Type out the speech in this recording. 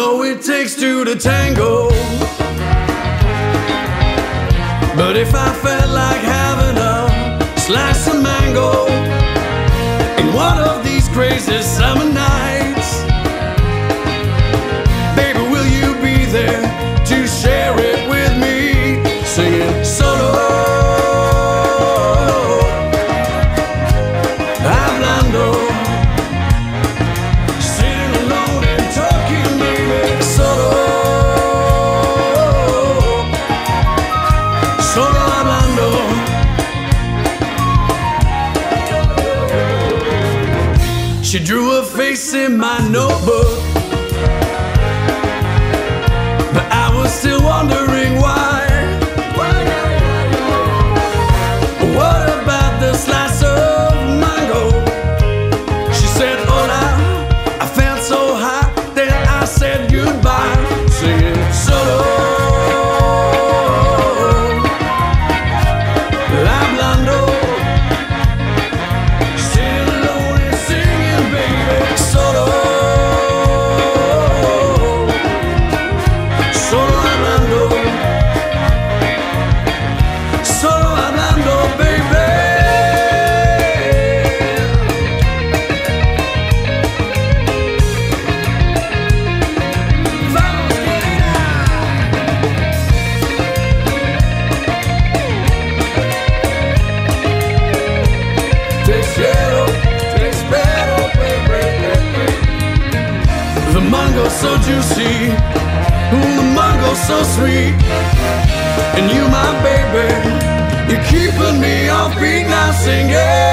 Know it takes two to tango. But if I felt like having a slice of mango in one of these crazy summer nights, face in my notebook, but I was still wondering so juicy, ooh, the mango's so sweet. And you, my baby, you're keeping me off beat now singing.